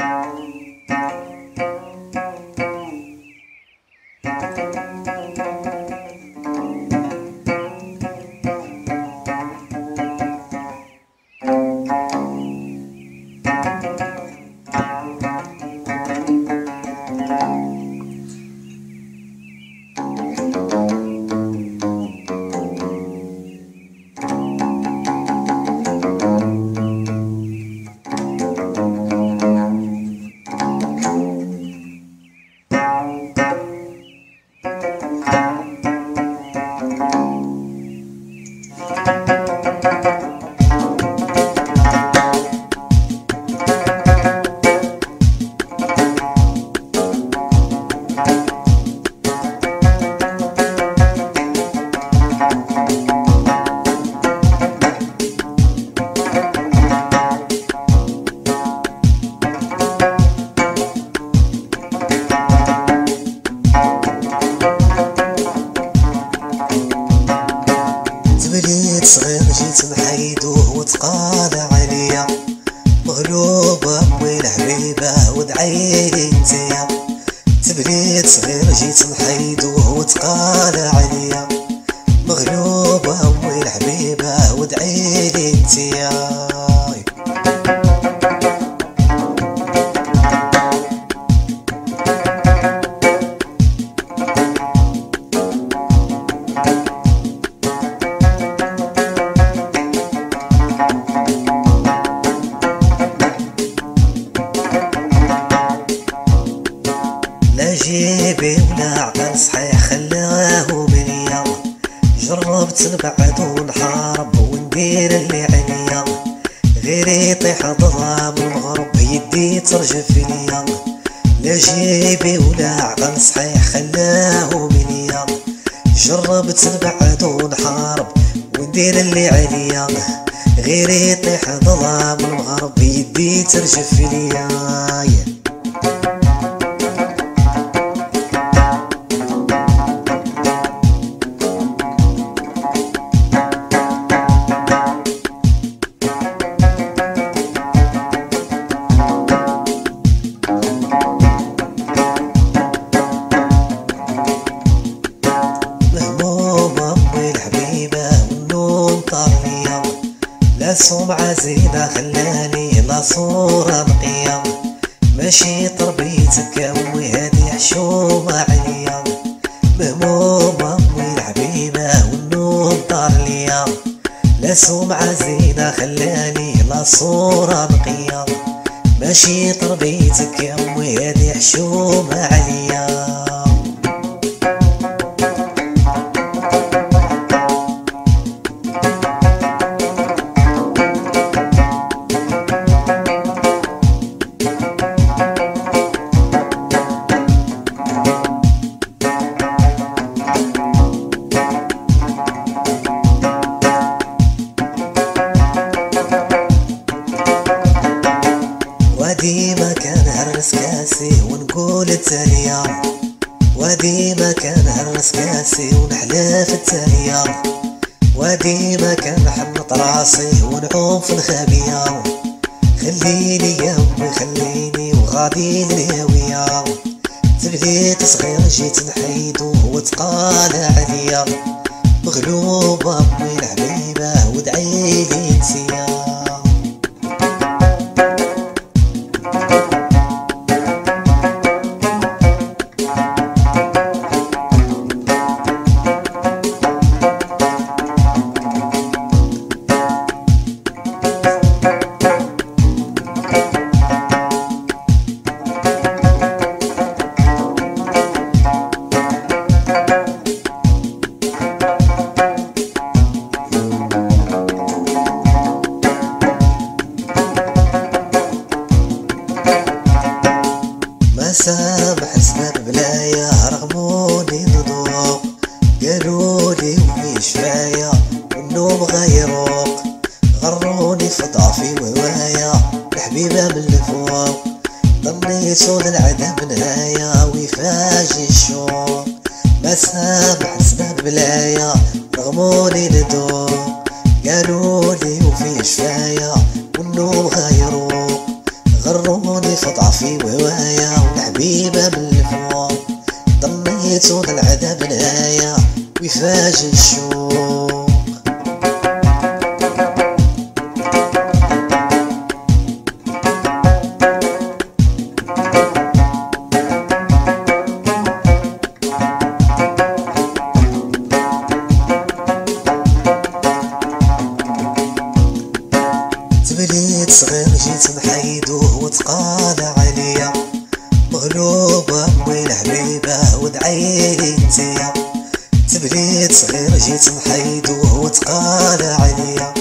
تبليت ودعيلي انتيا تبليت صغير جيت محيدوه وتقال عليا مغلوبة وين حبيبة ودعيلي انتيا جيبي ولا صحيح خلاه بنيا جربت نبعد ونحارب وندير اللي عليا غير يطيح ضرام المغرب يدي ترجف ليا لا جيبي ولا عقل صحيح خلاه بنيا جربت نبعد ونحارب وندير اللي عليا غير يطيح ظلام المغرب يدي ترجف ليا صورة نقية ماشي تربيتك أمي هادي حشومة عليا. مهمومة أمي الحبيبة والنوم طار ليا. لا سمعة زينة خلاني لا صورة نقية ماشي تربيتك أمي هادي حشومة عليا. وديما كان حنط راسي ونعوم في الخبية خليني يا امي خليني وغادي للهوية تبليت صغير جيت نحيدو وتقال عليا مغلوبة امي الحبيبة ودعيلي نسيا من الفوق ضنيتو للعذاب نهاية ويفاجئ الشوق ما سامح سبب بلايا رغموني ندوق قالوا لي وفي شفايا والنوم غيروق غروني في ضعفي وهوايا والحبيبة من الفوق ضميتو العذاب نهاية ويفاجئ الشوق. صغير جيت محيدو وتقال عليا. مغلوبة امي الحبيبة ودعيلي انتيا. تبليت صغير جيت محيدو وتقال عليا.